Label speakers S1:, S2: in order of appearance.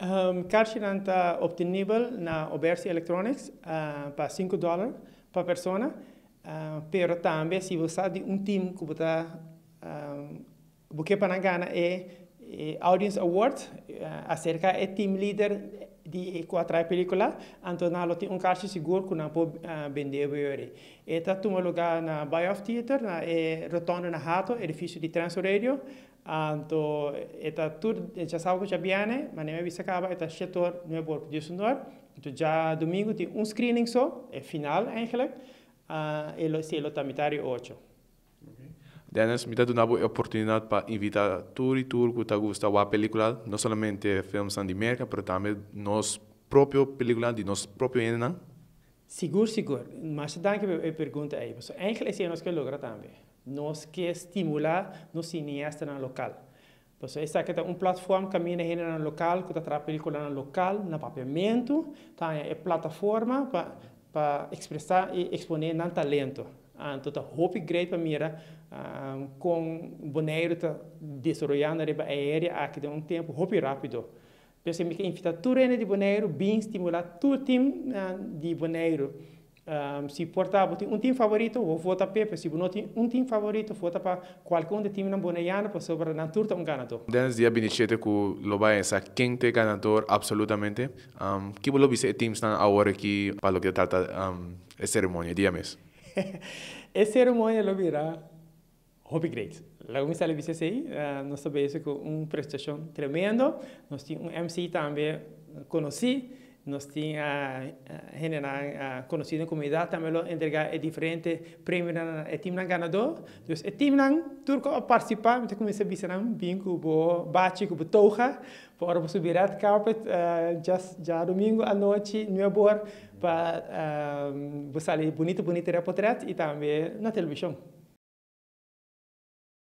S1: Um, Kaartje está obtenível na Oberse Electronics uh, para 5 dólares por pessoa, uh, pero também se você de um time que você um, porque para ganhar é, é Audience Award uh, acerca é team leader di quattro pellicola antona loti un carci sicuro con un po' eh, bendeviore e tattu maloga na buy-off theater na e rotondo na hato edificio di Transo Radio anto e tattu e già savo che abbiane ma ne mi sacava e tascetor ne borg di sonor to già domingo ti un screening so e final eigenlijk uh, e lo si lo tamitario 8 okay.
S2: Dennis, me dá uma oportunidade para invitar tudo e tudo que gosta a película, não somente filmes de América, mas também nos próprio película de nosso próprio ano.
S1: Seguro, seguro. Mas danke a pergunta aí. So, eigenlijk é nós que logra também. Nós que estimular nos cineastas no local. Então, essa aqui é uma plataforma que caminha no local, que está película no local, no papiamento, tá é plataforma para para expressar e exponer não talento. Então, tá hope great para mira um, com boneiro tá desenvolvendo a aérea aqui de um tempo hope rápido. Então, que invita tudo de boneiro, bem estimular todo o time uh, de boneiro. Um, si portavo un team favorito, o vota Pepe, si non ti, un team favorito, vota per qualcuno team non buona anno, per sopra non tutto un ganador.
S2: Dennis Díaz Binichete, que lo va a esa quinta ganador absolutamente. Um, ¿Qué lo dice el team ahora aquí para lo que trata um, la ceremonia? Dígame.
S1: la ceremonia lo verá Hobby Great. La comisa le dice así, uh, nos eso con una prestación tremenda, nos tiene un MC también conocí nos tinha generado conhecido na comunidade, também lo entregar diferentes prêmios ao eh, time ganador. Então, eh, o time turco a participar, então comecei a visitar um bingo, bo bate, bo touja, para subir a carpet, já, já domingo à noite, New para uh, sair bonito, bonito reportagem e também na televisão.